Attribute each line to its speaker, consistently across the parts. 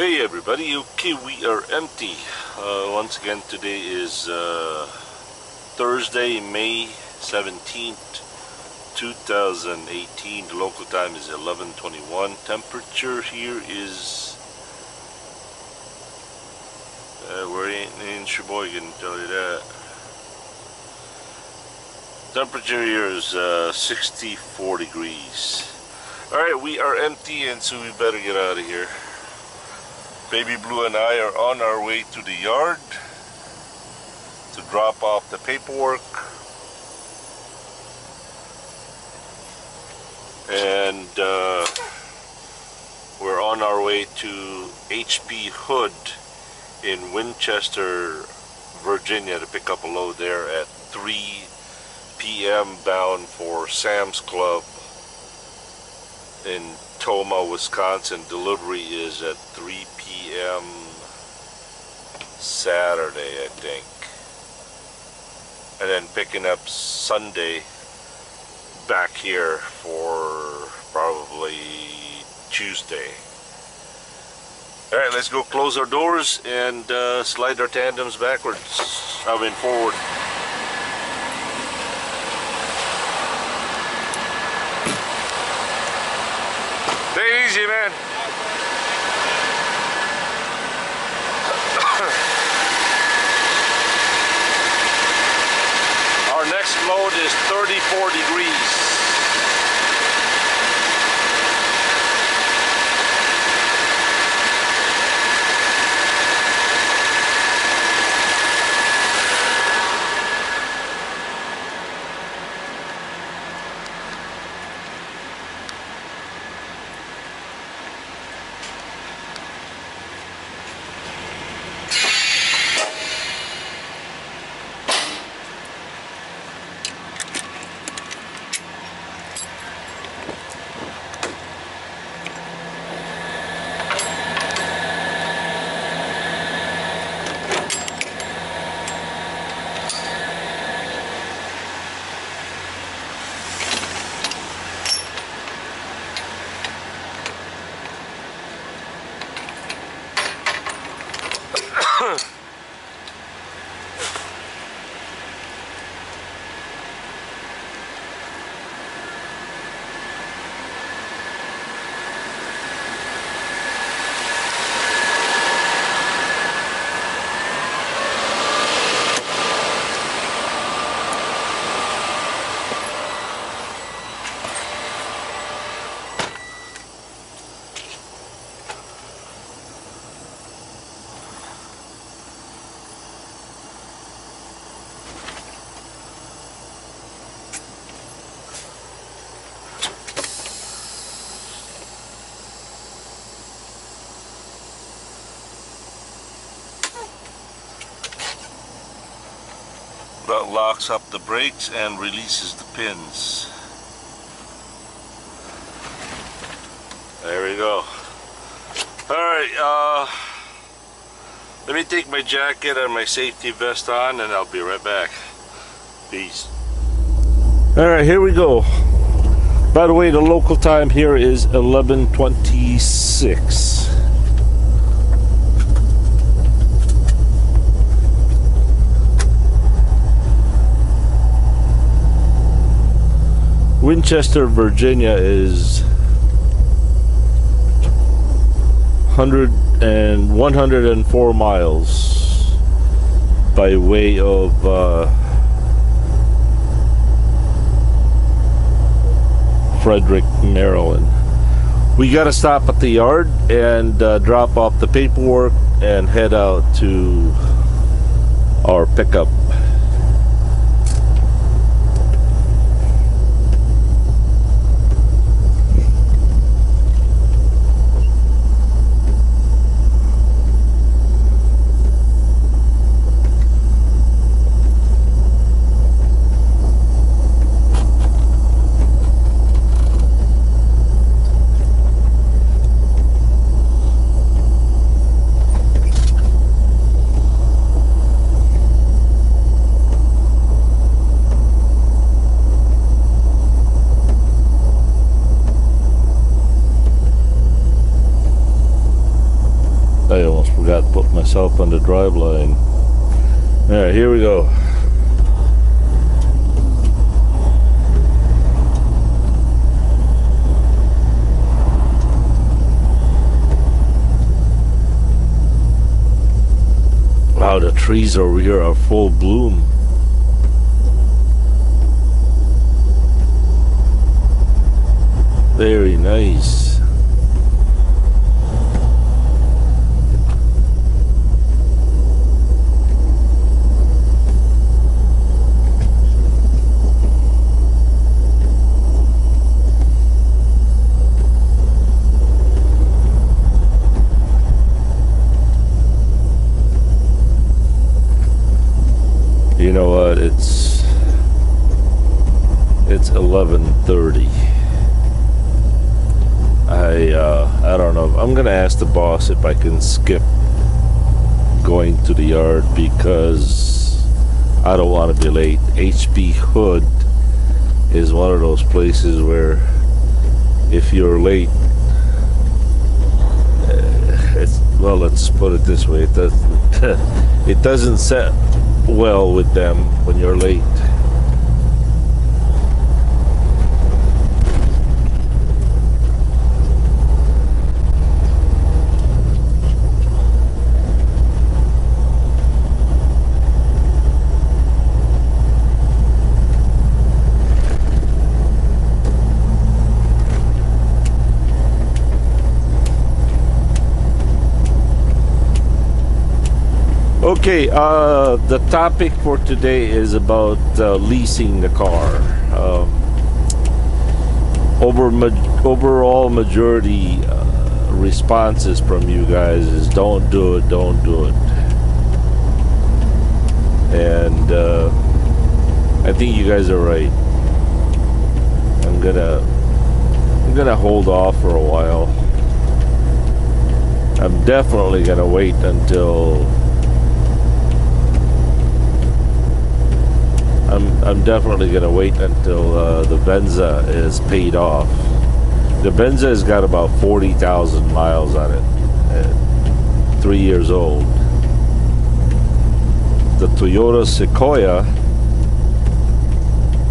Speaker 1: Hey everybody, okay we are empty. Uh, once again today is uh, Thursday, May 17th, 2018. The local time is 11.21. Temperature here is... Uh, we're in, in Sheboygan, tell you that. Temperature here is uh, 64 degrees. Alright, we are empty and so we better get out of here. Baby Blue and I are on our way to the yard to drop off the paperwork and uh, we're on our way to HP Hood in Winchester, Virginia to pick up a load there at 3 p.m. bound for Sam's Club in Tomah, Wisconsin. Delivery is at 3 p.m. Saturday, I think. And then picking up Sunday back here for probably Tuesday. Alright, let's go close our doors and uh, slide our tandems backwards. I mean forward. Take easy, man. Our next load is 34 degrees. that locks up the brakes and releases the pins. There we go. Alright, uh, let me take my jacket and my safety vest on and I'll be right back. Peace. Alright, here we go. By the way, the local time here is 1126. Winchester, Virginia is 100 and 104 miles by way of uh, Frederick, Maryland. We got to stop at the yard and uh, drop off the paperwork and head out to our pickup. Myself on the drive line. Alright, here we go. Wow, the trees over here are full bloom. Very nice. What? It's it's 11:30. I uh, I don't know. I'm gonna ask the boss if I can skip going to the yard because I don't want to be late. HP Hood is one of those places where if you're late, uh, it's well. Let's put it this way: it doesn't it doesn't set well with them when you're late. Okay, uh, the topic for today is about uh, leasing the car. Um, over ma- overall majority uh, responses from you guys is don't do it, don't do it, and uh, I think you guys are right. I'm gonna I'm gonna hold off for a while. I'm definitely gonna wait until I'm, I'm definitely going to wait until uh, the Venza is paid off. The Venza has got about 40,000 miles on it, three years old. The Toyota Sequoia,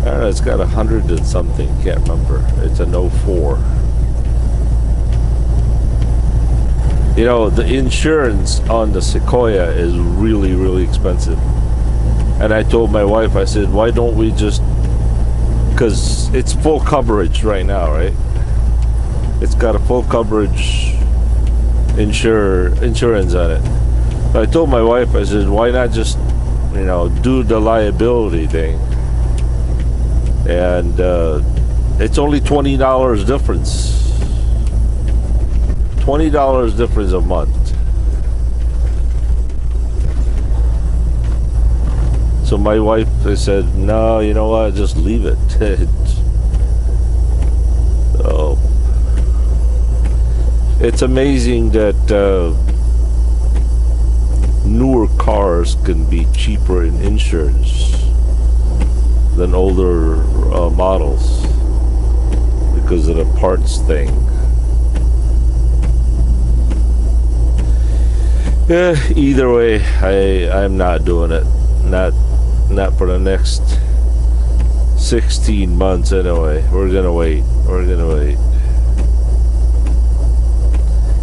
Speaker 1: I don't know, it's got a hundred and something, can't remember. It's an 04. You know, the insurance on the Sequoia is really, really expensive and I told my wife, I said, why don't we just, because it's full coverage right now, right? It's got a full coverage insure insurance on it. I told my wife, I said, why not just, you know, do the liability thing? And uh, it's only twenty dollars difference. Twenty dollars difference a month. So my wife they said, no, you know what, just leave it. oh. It's amazing that uh, newer cars can be cheaper in insurance than older uh, models because of the parts thing. Yeah, either way, I I'm not doing it. Not not for the next 16 months anyway. We're gonna wait. We're gonna wait.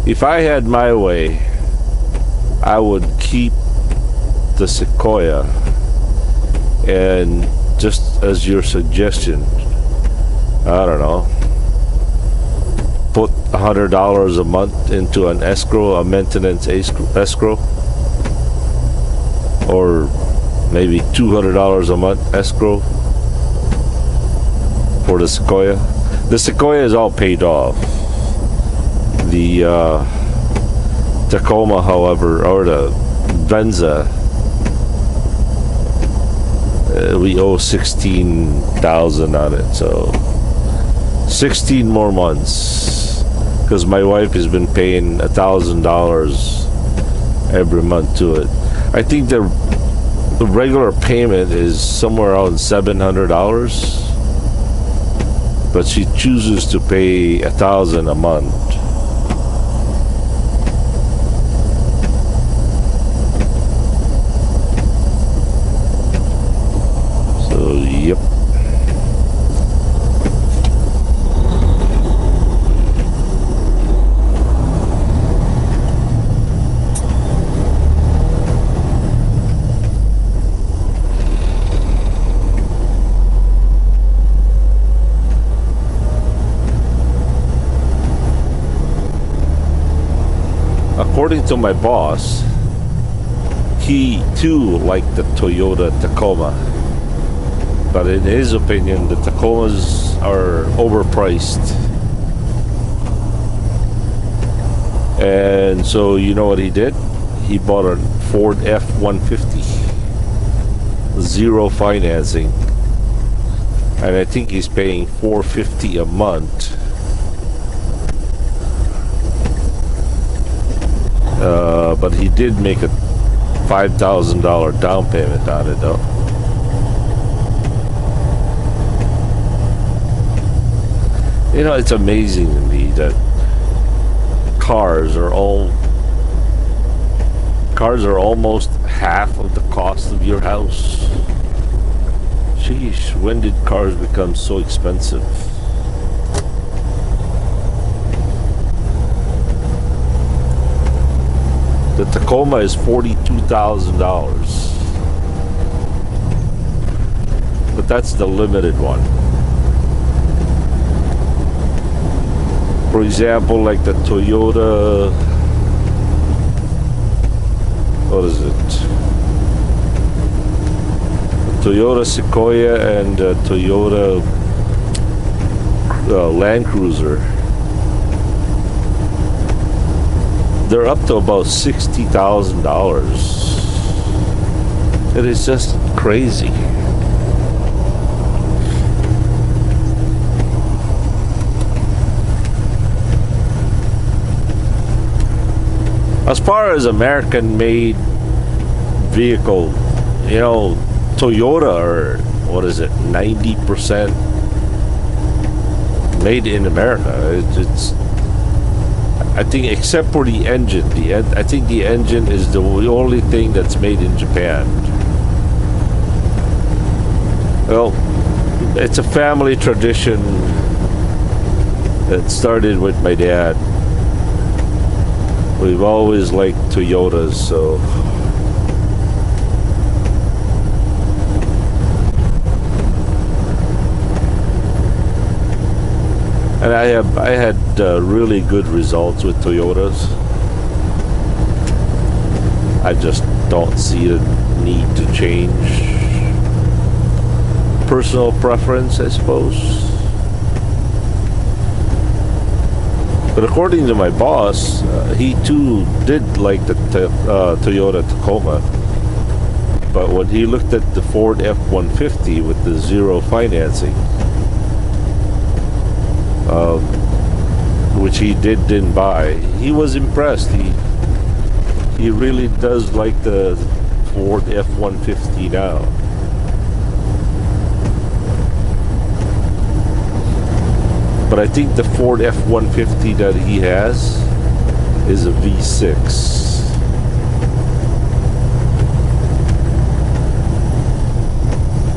Speaker 1: If I had my way, I would keep the Sequoia and just as your suggestion, I don't know, put a hundred dollars a month into an escrow, a maintenance escrow, or maybe $200 a month escrow for the Sequoia. The Sequoia is all paid off. The uh, Tacoma, however, or the Venza, uh, we owe 16000 on it. So 16 more months because my wife has been paying a thousand dollars every month to it. I think the the regular payment is somewhere around seven hundred dollars, but she chooses to pay a thousand a month. So, yep. To my boss, he too liked the Toyota Tacoma. But in his opinion, the Tacomas are overpriced. And so, you know what he did? He bought a Ford F 150, zero financing. And I think he's paying 450 a month Uh, but he did make a $5,000 down payment on it though. You know, it's amazing to me that cars are all cars are almost half of the cost of your house. Sheesh, when did cars become so expensive? The Tacoma is $42,000. But that's the limited one. For example, like the Toyota. What is it? Toyota Sequoia and Toyota uh, Land Cruiser they're up to about sixty thousand dollars. It is just crazy. As far as American made vehicle, you know, Toyota or what is it, 90% made in America. it's I think except for the engine, the I think the engine is the only thing that's made in Japan. Well, it's a family tradition that started with my dad. We've always liked Toyotas, so and I have I had uh, really good results with Toyotas. I just don't see a need to change. Personal preference, I suppose. But according to my boss, uh, he too did like the uh, Toyota Tacoma. But when he looked at the Ford F-150 with the zero financing, uh, which he did didn't buy. He was impressed. He he really does like the Ford F-150 now. But I think the Ford F-150 that he has is a V6.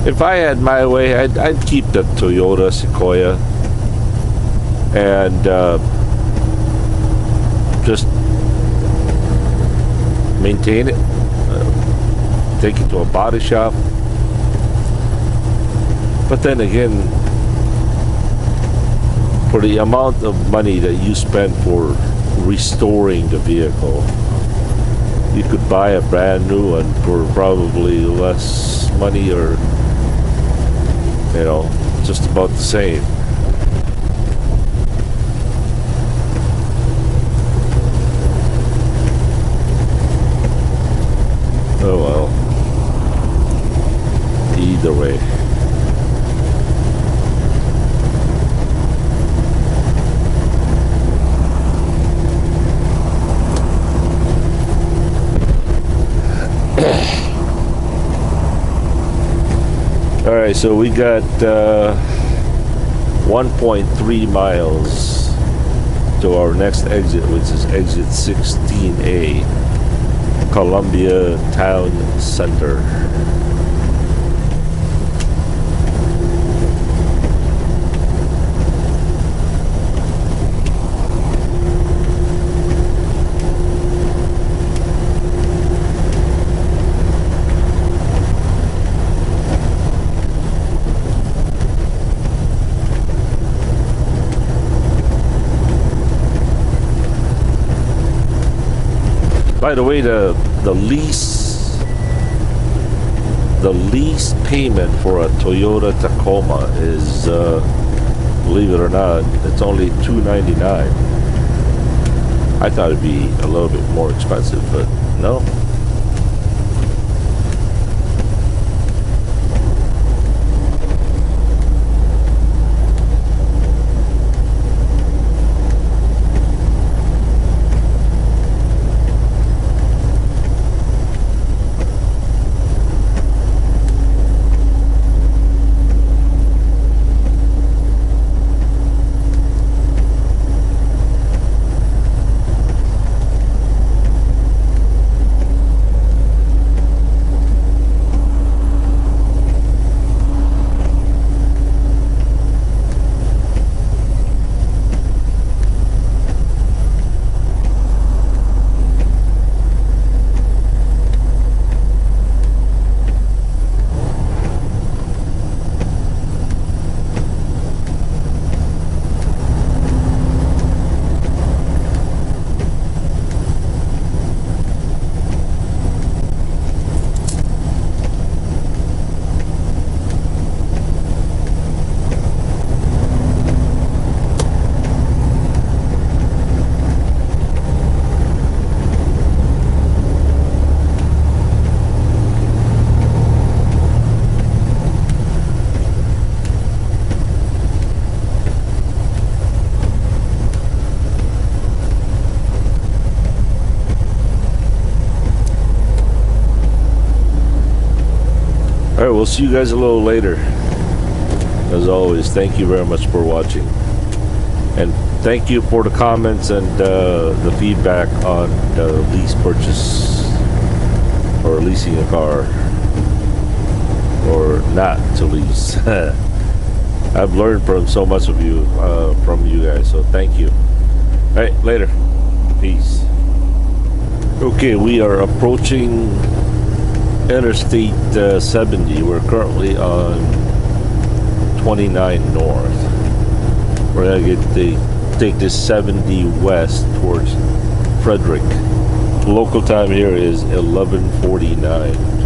Speaker 1: If I had my way, I'd, I'd keep the Toyota Sequoia and uh, just maintain it, uh, take it to a body shop. But then again, for the amount of money that you spend for restoring the vehicle, you could buy a brand new one for probably less money or, you know, just about the same. Oh well. Either way. All right, so we got uh, 1.3 miles to our next exit, which is exit 16A. Columbia Town Center. By the way, the the lease the lease payment for a Toyota Tacoma is, uh, believe it or not, it's only two ninety nine. I thought it'd be a little bit more expensive, but no, we'll see you guys a little later. As always, thank you very much for watching. And thank you for the comments and uh, the feedback on the lease purchase or leasing a car or not to lease. I've learned from so much of you, uh, from you guys, so thank you. All right, later. Peace. Okay, we are approaching Interstate uh, 70. We're currently on 29 North. We're gonna get the take this 70 west towards Frederick. Local time here is 11:49.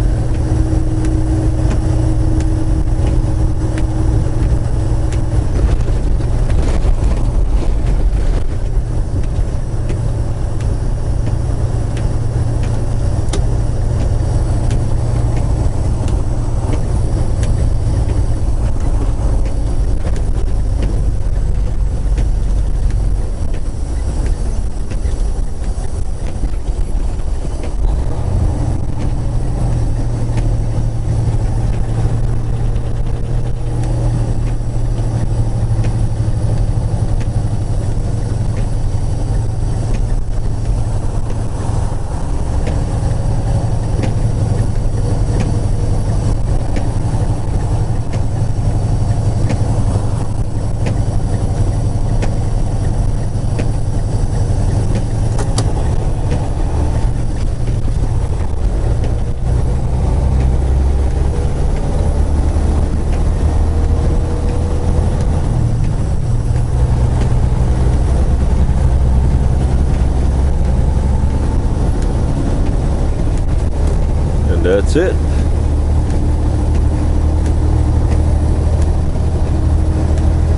Speaker 1: And that's it.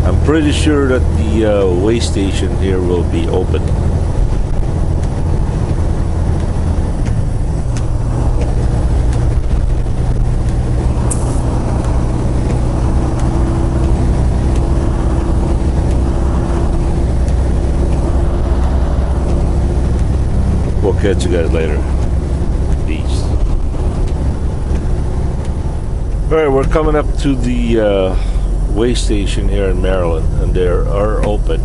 Speaker 1: I'm pretty sure that the uh, way station here will be open. We'll catch you guys later. Peace. All right, we're coming up to the uh, way station here in Maryland, and they are open.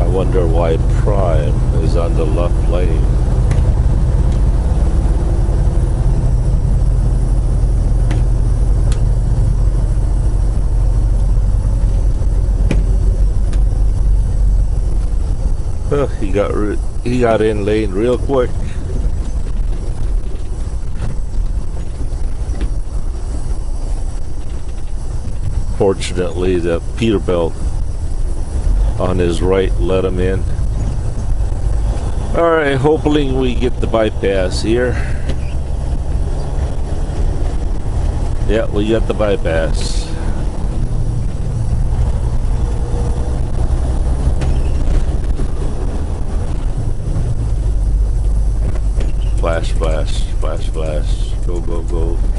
Speaker 1: I wonder why Prime is on the left lane. He got he got in lane real quick. Fortunately, the Peterbilt on his right, let him in. Alright, hopefully we get the bypass here. Yeah, we got the bypass. Flash, flash, flash, flash. Go, go, go.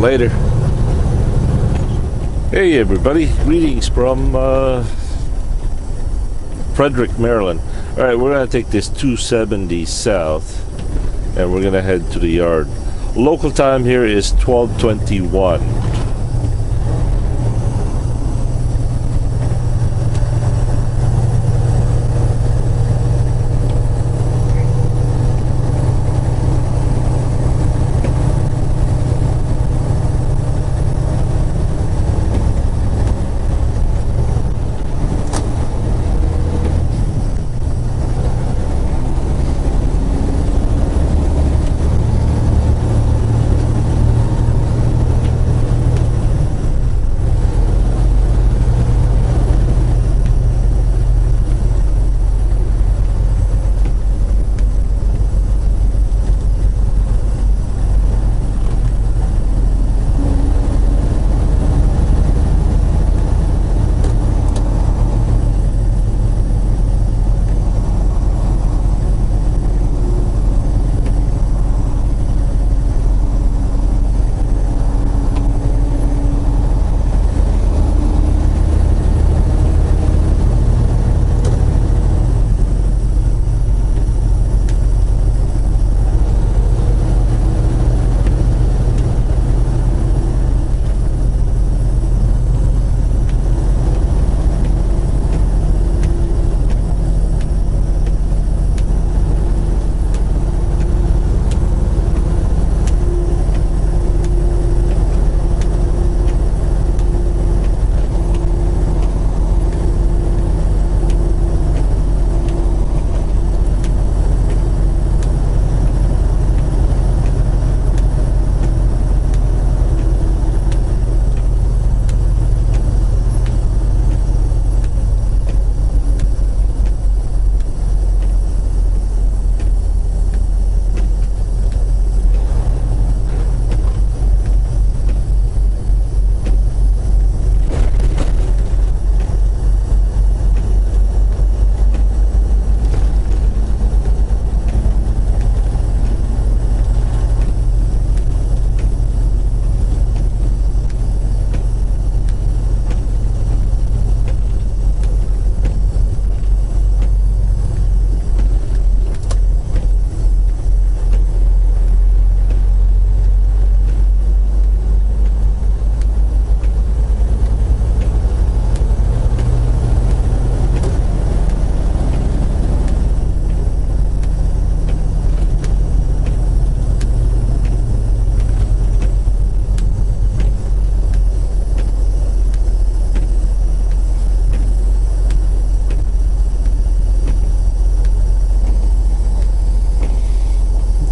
Speaker 1: Later. Hey everybody, greetings from uh, Frederick, Maryland. Alright, we're going to take this 270 south and we're going to head to the yard. Local time here is 1221.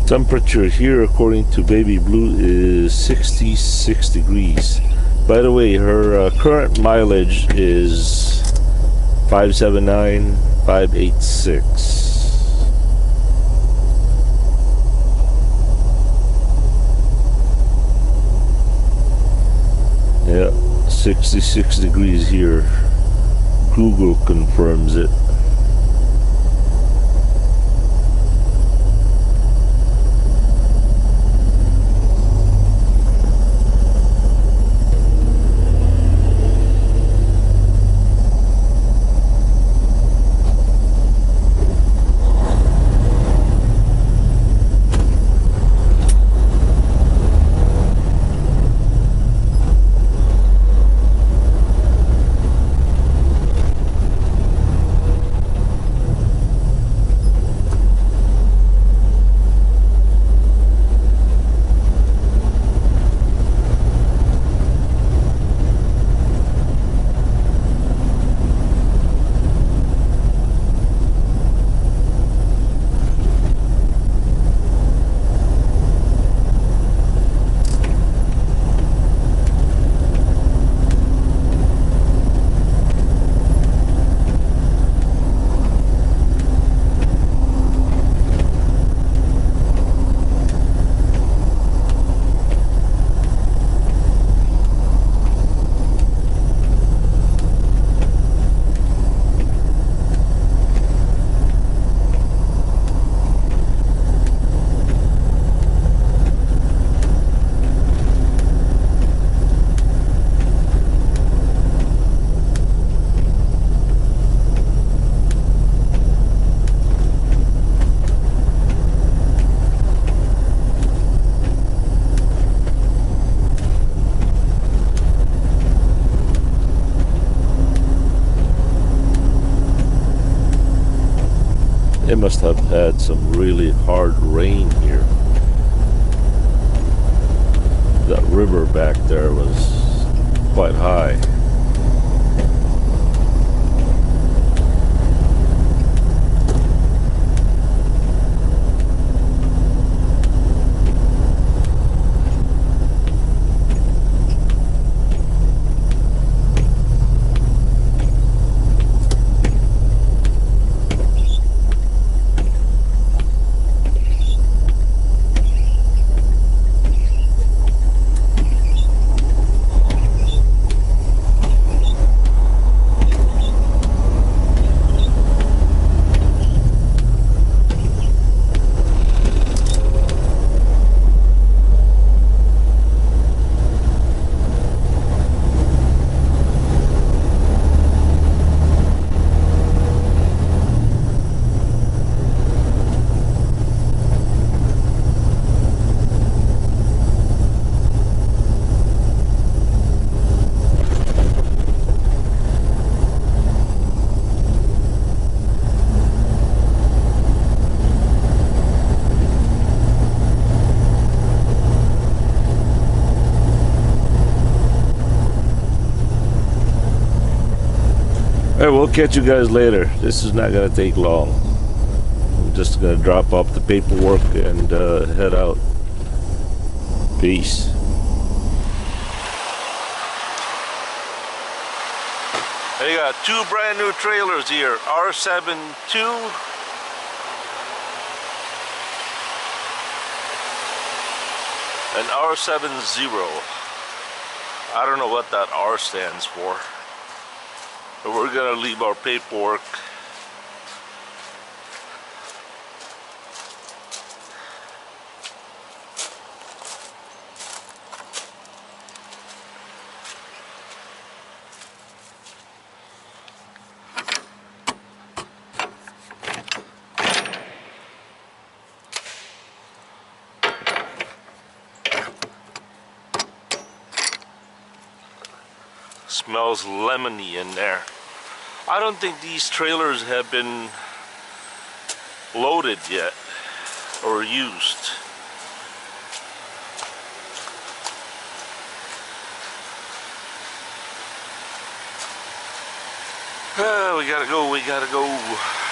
Speaker 1: Temperature here according to baby blue is 66 degrees. By the way her uh, current mileage is 579 586 yeah 66 degrees here. Google confirms it had some really hard rain here. That river back there was quite high. Alright, we'll catch you guys later. This is not gonna take long. I'm just gonna drop off the paperwork and uh, head out. Peace. I got two brand new trailers here. R72 and R70. I don't know what that R stands for. We're gonna leave our paperwork smells lemony in there. I don't think these trailers have been loaded yet or used. Uh, we gotta go, we gotta go.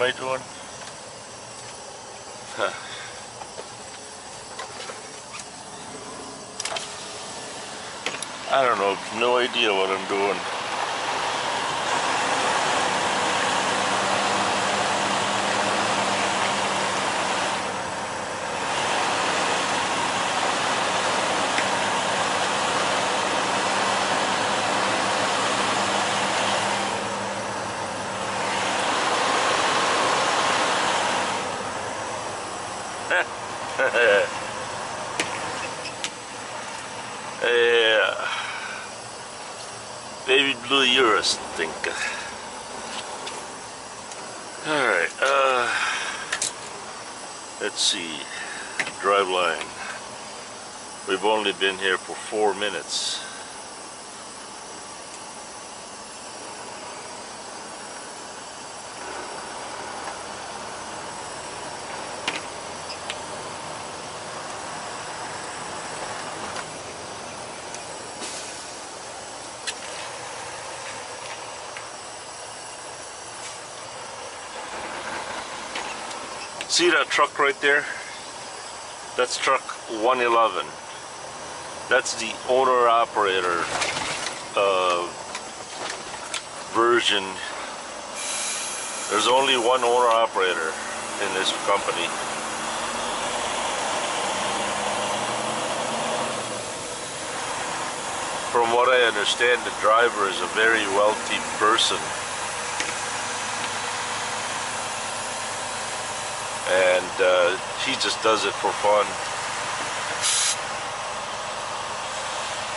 Speaker 1: Am I doing? Huh. I don't know, no idea what I'm doing. yeah. Baby Blue, you're a stinker. Alright, uh, let's see. Drive line. We've only been here for four minutes. See that truck right there? That's truck 111. That's the owner operator uh, version. There's only one owner operator in this company. from what I understand, the driver is a very wealthy person. And uh, he just does it for fun.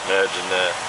Speaker 1: Imagine that.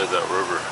Speaker 1: That river.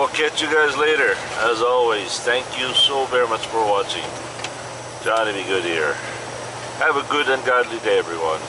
Speaker 1: We'll catch you guys later. As always, thank you so very much for watching. Johnny Be Good here. Have a good and godly day, everyone.